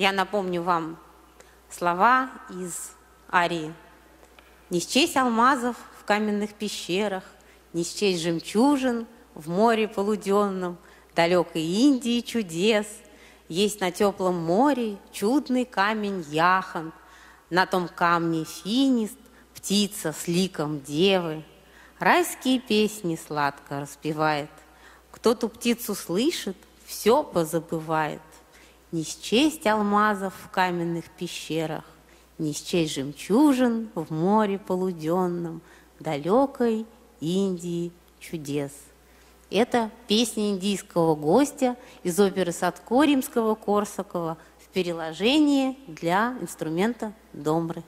Я напомню вам слова из арии. Не счесть алмазов в каменных пещерах, Не счесть жемчужин в море полуденном, Далекой Индии чудес. Есть на теплом море чудный камень Яхан, На том камне финист, птица с ликом девы. Райские песни сладко распевает. Кто ту птицу слышит, все позабывает. Не счесть алмазов в каменных пещерах, Не счесть жемчужин в море полуденном, Далекой Индии чудес. Это песня индийского гостя из оперы Садко римского Корсакова в переложении для инструмента домры.